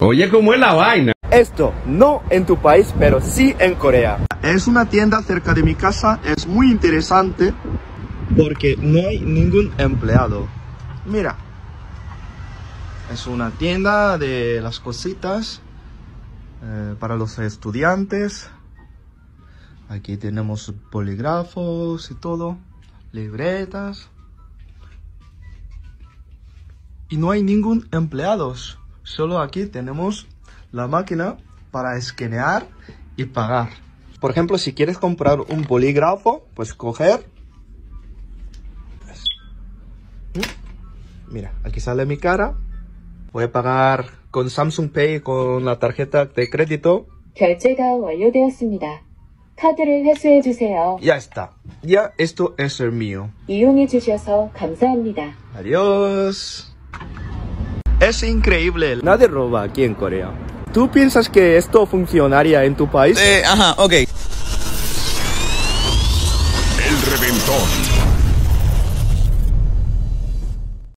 Oye, ¿cómo es la vaina? Esto no en tu país, pero sí en Corea. Es una tienda cerca de mi casa, es muy interesante porque no hay ningún empleado. Mira, es una tienda de las cositas eh, para los estudiantes. Aquí tenemos polígrafos y todo, libretas. Y no hay ningún empleados. Solo aquí tenemos la máquina para escanear y pagar. Por ejemplo, si quieres comprar un bolígrafo, pues coger... Pues, ¿Mm? Mira, aquí sale mi cara. Voy a pagar con Samsung Pay con la tarjeta de crédito. Ya está. Ya esto es el mío. Adiós. Es increíble. Nadie roba aquí en Corea. ¿Tú piensas que esto funcionaría en tu país? Eh, ajá, ok. El reventón.